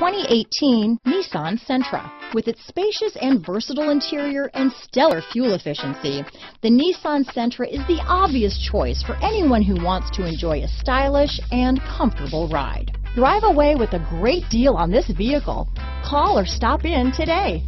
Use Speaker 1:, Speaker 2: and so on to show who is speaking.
Speaker 1: 2018 Nissan Sentra. With its spacious and versatile interior and stellar fuel efficiency, the Nissan Sentra is the obvious choice for anyone who wants to enjoy a stylish and comfortable ride. Drive away with a great deal on this vehicle. Call or stop in today.